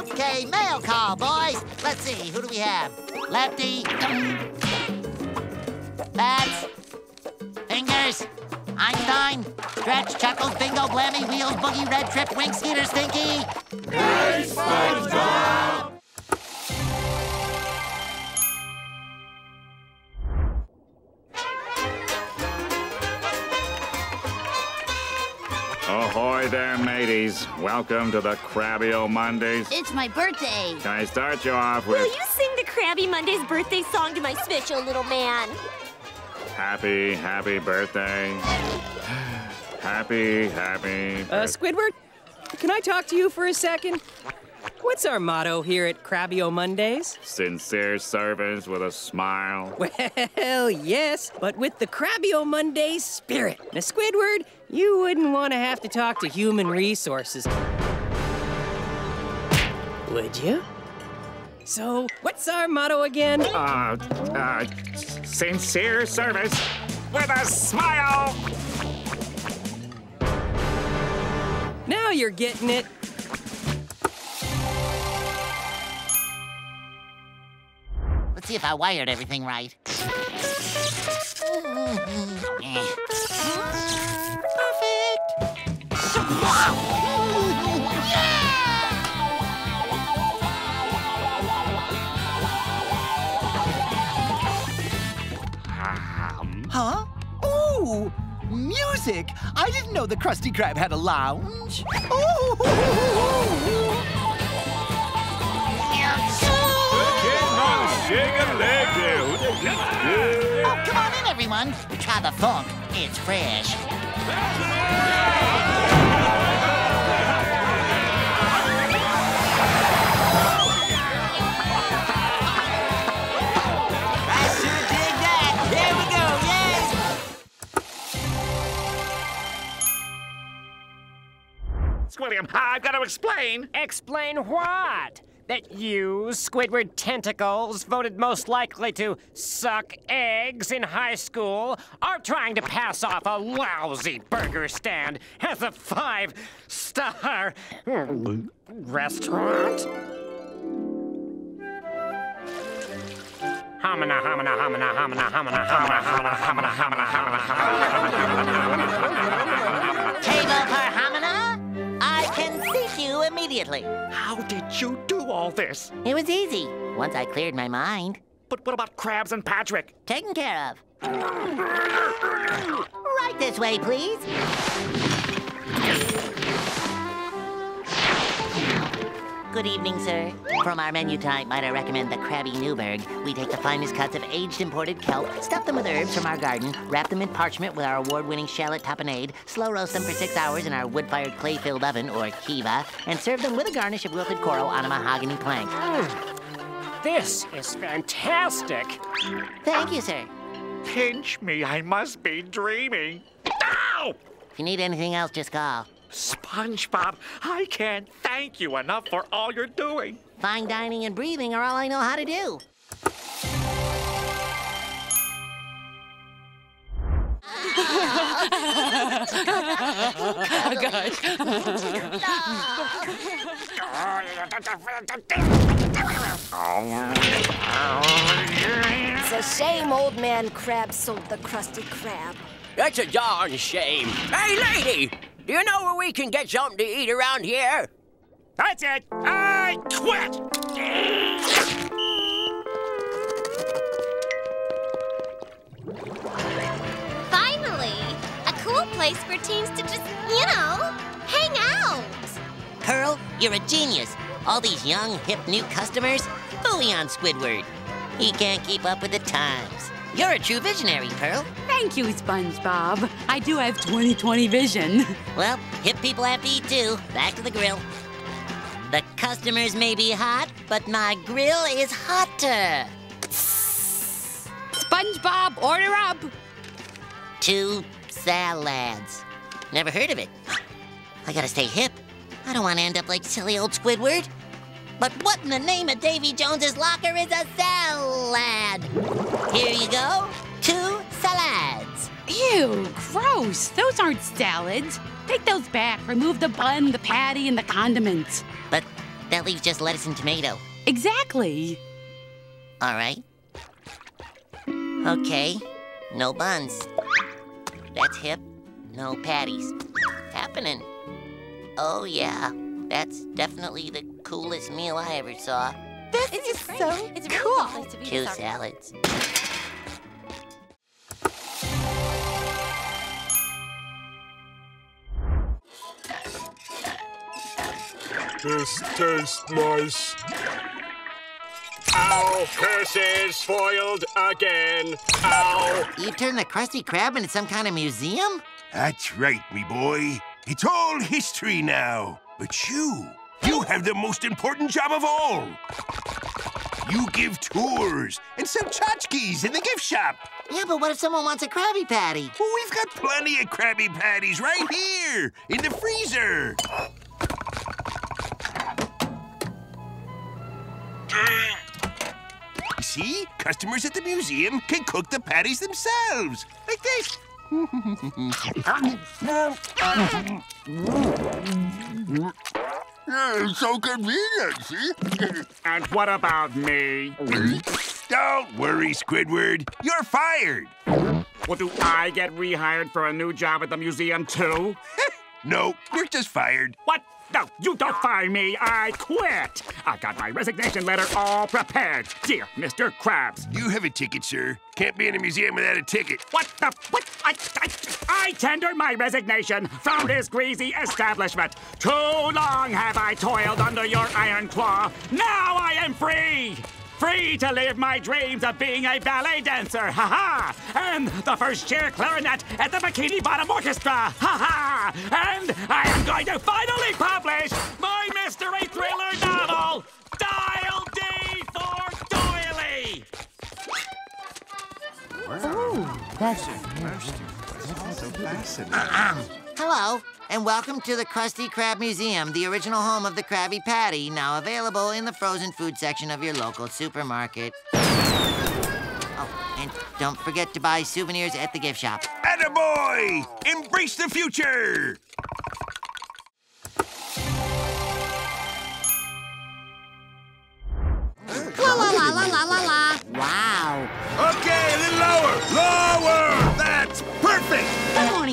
Okay, mail call, boys. Let's see, who do we have? Lefty. Bats. Fingers. Einstein. Stretch, Chuckles, Bingo, Blammy, Wheels, Boogie, Red Trip, Wink, Skeeter, Stinky. Uh-huh. Ahoy there, mateys. Welcome to the Krabby O Mondays. It's my birthday. Can I start you off with... Will you sing the Krabby Mondays birthday song to my special little man? happy, happy birthday? Happy, happy. Uh, Squidward, can I talk to you for a second? What's our motto here at Krabby Mondays? Sincere service with a smile. Well, yes, but with the Krabby O Mondays spirit. Now, Squidward, you wouldn't want to have to talk to human resources. Would you? So, what's our motto again? Uh, uh, sincere service with a smile. Now you're getting it. See if I wired everything right. Perfect. Huh? Ooh, music! I didn't know the Krusty Krab had a lounge. Ooh! Oh, come on in, everyone. Try the funk. It's fresh. Squilliam, I've got to explain. Explain what? That you, Squidward Tentacles, voted most likely to suck eggs in high school, are trying to pass off a lousy burger stand as a five star restaurant? Homina, homina, homina, homina, homina, homina, homina, homina, homina, homina, homina. Table for Hamina? I can seat you immediately. How did you do all this? It was easy. Once I cleared my mind. But what about Krabs and Patrick? Taken care of. Right this way, please. Good evening, sir. From our menu type, might I recommend the Krabby Newburg. We take the finest cuts of aged imported kelp, stuff them with herbs from our garden, wrap them in parchment with our award-winning shallot tapenade, slow roast them for six hours in our wood-fired clay-filled oven, or kiva, and serve them with a garnish of wilted coral on a mahogany plank. Hmm. This is fantastic. Thank you, sir. Pinch me, I must be dreaming. Ow! If you need anything else, just call. SpongeBob, I can't thank you enough for all you're doing. Fine dining and breathing are all I know how to do. It's a shame old man Krabs sold the Krusty Krab. That's a darn shame. Hey, lady, do you know where we can get something to eat around here? That's it. I quit. Finally, a cool place for teens to just, you know, hang out. Pearl, you're a genius. All these young, hip, new customers, phooey on Squidward. He can't keep up with the times. You're a true visionary, Pearl. Thank you, SpongeBob. I do have 20/20 vision. Well, hip people have to eat too. Back to the grill. The customers may be hot, but my grill is hotter. SpongeBob, order up. Two salads. Never heard of it. I gotta stay hip. I don't want to end up like silly old Squidward. But what in the name of Davy Jones's locker is a salad? Here you go. Two salads. Ew, gross. Those aren't salads. Take those back. Remove the bun, the patty, and the condiments. But That leaves just lettuce and tomato. Exactly. All right. Okay. No buns. That's hip. No patties. Happening. Oh, yeah. That's definitely the coolest meal I ever saw. This is so it's cool. Two salads. This tastes nice. Ow! Curses! Foiled again! Ow! You turned the Krusty Krab into some kind of museum? That's right, me boy. It's all history now. But you, you have the most important job of all. You give tours and sell tchotchkes in the gift shop. Yeah, but what if someone wants a Krabby Patty? Well, we've got plenty of Krabby Patties right here in the freezer. See, customers at the museum can cook the patties themselves, like this. It's so convenient, see? and what about me? Don't worry, Squidward. You're fired. Well, do I get rehired for a new job at the museum, too? no, you're just fired. What? No, you don't fire me. I quit. I got my resignation letter all prepared. Dear Mr. Krabs. You have a ticket, sir. Can't be in a museum without a ticket. What the? What? I, I, I tender my resignation from this greasy establishment. Too long have I toiled under your iron claw. Now I am free. Free to live my dreams of being a ballet dancer, ha ha! And the first chair clarinet at the Bikini Bottom Orchestra, ha ha! And I am going to finally publish my mystery thriller novel, Dial D for Doily! Oh, that's Hello, and welcome to the Krusty Krab Museum, the original home of the Krabby Patty, now available in the frozen food section of your local supermarket. Oh, and don't forget to buy souvenirs at the gift shop. Attaboy! Embrace the future!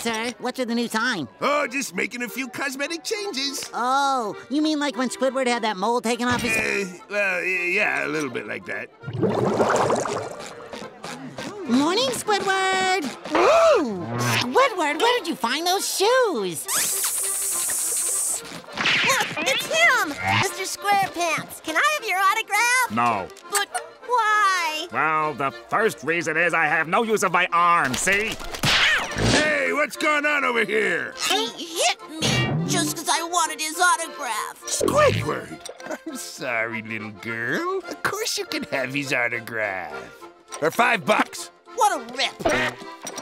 Sir. What's with the new sign? Oh, just making a few cosmetic changes. Oh, you mean like when Squidward had that mole taken off his... Uh, well, yeah, a little bit like that. Morning, Squidward! Ooh! Squidward, where did you find those shoes? Look, it's him, Mr. SquarePants. Can I have your autograph? No. But why? Well, the first reason is I have no use of my arm, see? What's going on over here? He hit me just because I wanted his autograph. Squidward! I'm sorry, little girl. Of course you can have his autograph. For five bucks. What a rip.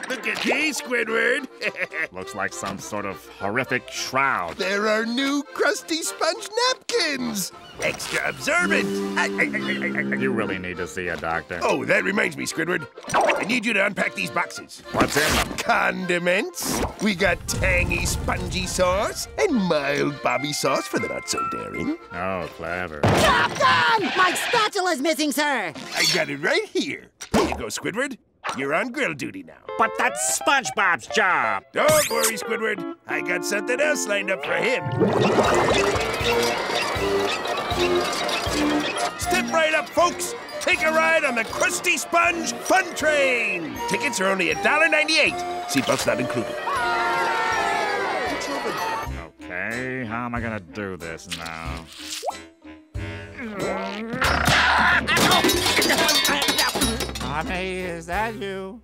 Look at these, Squidward. Looks like some sort of horrific shroud. there are new Krusty Sponge napkins. Extra I- You really need to see a doctor. Oh, that reminds me, Squidward. I need you to unpack these boxes. What's in them? Condiments. We got tangy, spongy sauce and mild Bobby sauce for the not so daring. Oh, clever. Captain! My spatula's missing, sir! I got it right here. Here you go, Squidward. You're on grill duty now. But that's SpongeBob's job. Don't worry, Squidward. I got something else lined up for him. Step right up, folks. Take a ride on the Krusty Sponge Fun Train. Tickets are only $1.98. Seatbelts not included. Okay, how am I gonna do this now? Mommy, is that you?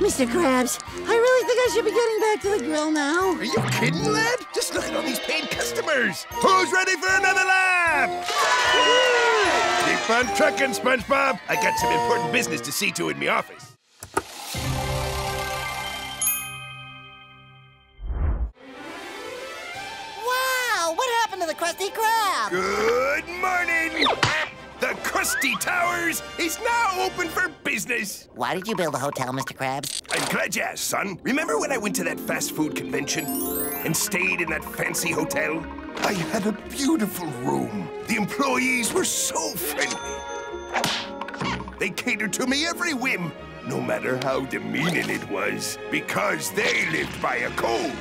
Mr. Krabs, I really think I should be getting back to the grill now. Are you kidding, lad? Just look at all these paid customers. Who's ready for another lap? Keep on trucking, SpongeBob. I got some important business to see to in my office. Wow, what happened to the Krusty Krab? Good morning. The Krusty Towers is now open for business. Why did you build a hotel, Mr. Krabs? I'm glad you asked, son. Remember when I went to that fast food convention and stayed in that fancy hotel? I had a beautiful room. The employees were so friendly. They catered to me every whim, no matter how demeaning it was, because they lived by a code.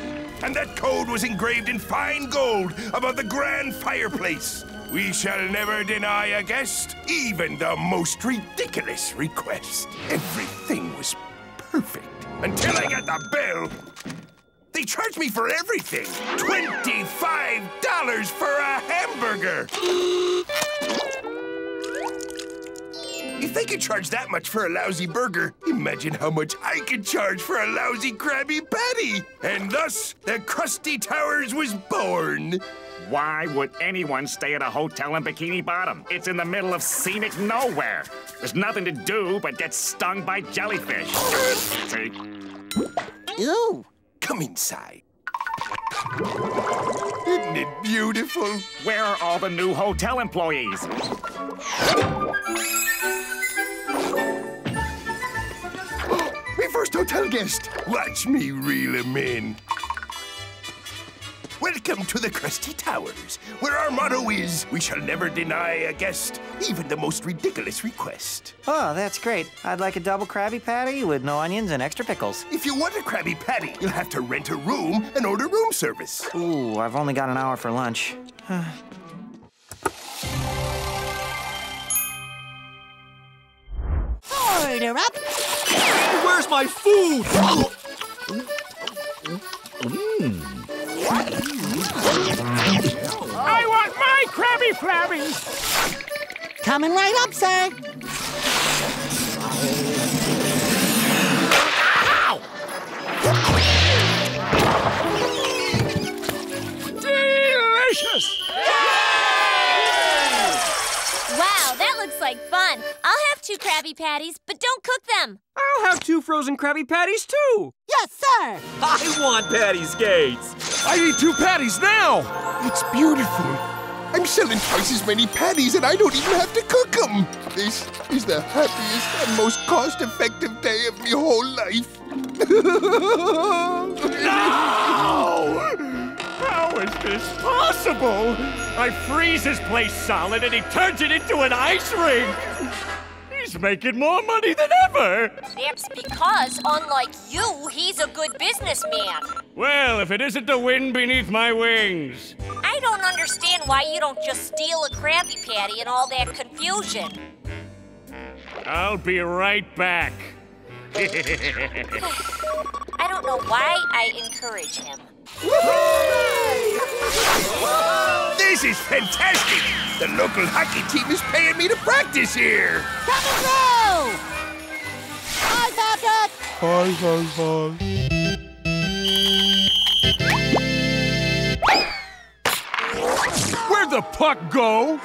And that code was engraved in fine gold above the grand fireplace. We shall never deny a guest, even the most ridiculous request. Everything was perfect until I got the bill. They charged me for everything. $25 for a hamburger. If they could charge that much for a lousy burger, imagine how much I could charge for a lousy Krabby Patty. And thus, the Krusty Towers was born. Why would anyone stay at a hotel in Bikini Bottom? It's in the middle of scenic nowhere. There's nothing to do but get stung by jellyfish. See? Ew. Come inside. Isn't it beautiful? Where are all the new hotel employees? First hotel guest. Watch me reel him in. Welcome to the Krusty Towers, where our motto is, we shall never deny a guest, even the most ridiculous request. Oh, that's great. I'd like a double Krabby Patty with no onions and extra pickles. If you want a Krabby Patty, you'll have to rent a room and order room service. Ooh, I've only got an hour for lunch. Order up. Where's my food? I want my Krabby Flabby! Coming right up, sir. Krabby Patties, but don't cook them. I'll have two frozen Krabby Patties, too. Yes, sir. I want Patty Skates. I need two patties now. It's beautiful. I'm selling twice as many patties and I don't even have to cook them. This is the happiest and most cost-effective day of my whole life. No! How is this possible? I freeze his place solid and he turns it into an ice rink! He's making more money than ever! That's because, unlike you, he's a good businessman. Well, if it isn't the wind beneath my wings. I don't understand why you don't just steal a Krabby Patty in all that confusion. I'll be right back. I don't know why I encourage him. This is fantastic! The local hockey team is paying me to practice here! Coming through. Hi, Patrick. Hi, hi, hi. Where'd the puck go?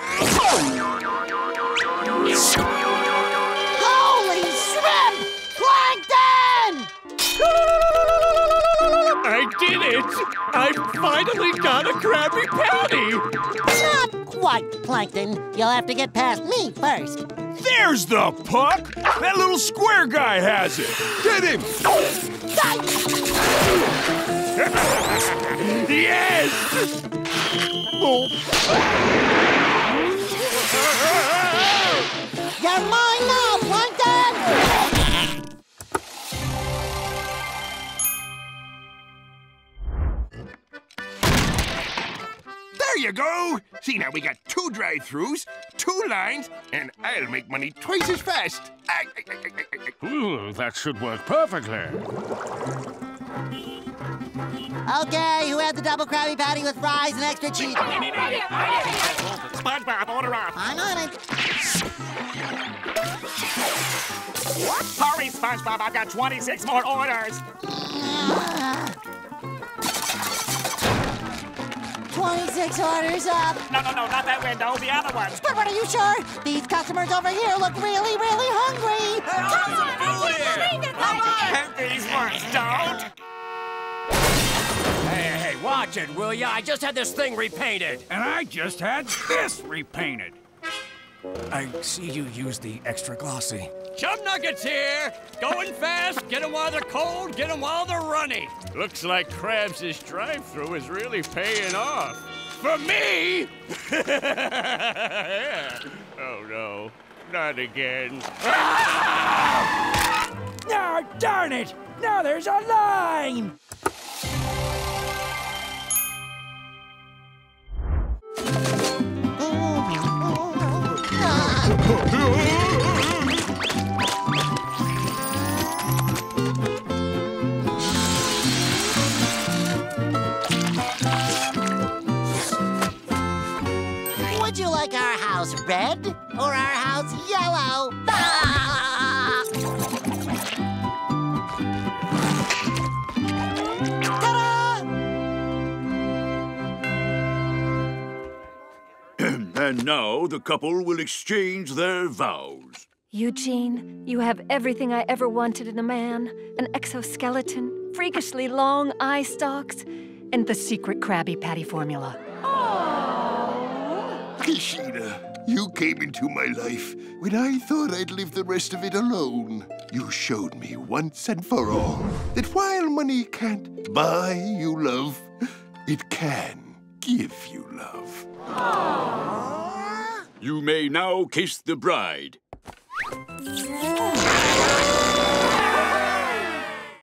Holy shrimp! Plankton! I did it! I finally got a Krabby Patty! Not quite, Plankton. You'll have to get past me first. There's the puck. That little square guy has it. Get him. Yes! You're you go! See, now we got two drive-throughs, two lines, and I'll make money twice as fast. Ay, ay, ay. Ooh, that should work perfectly. Okay, who had the double Krabby Patty with fries and extra cheese? SpongeBob, order up! I'm on it. What? Hurry, SpongeBob, I've got 26 more orders! Ah. 26 orders up. No, no, no, not that window, the other one! Squidward, are you sure? These customers over here look really, really hungry. And these ones don't! Hey, hey, hey, watch it, will ya? I just had this thing repainted. And I just had this repainted. I see you use the extra glossy. Chum Nuggets here! Going fast, get 'em while they're cold, get 'em while they're runny. Looks like Krabs' drive-through is really paying off. For me! oh no, not again. Ah, darn it! Now there's a line! Red or our house yellow? Ah! and now the couple will exchange their vows. Eugene, you have everything I ever wanted in a man an exoskeleton, freakishly long eye stalks, and the secret Krabby Patty formula. Oh! Kishida, you came into my life when I thought I'd live the rest of it alone. You showed me once and for all that while money can't buy you love, it can give you love. You may now kiss the bride.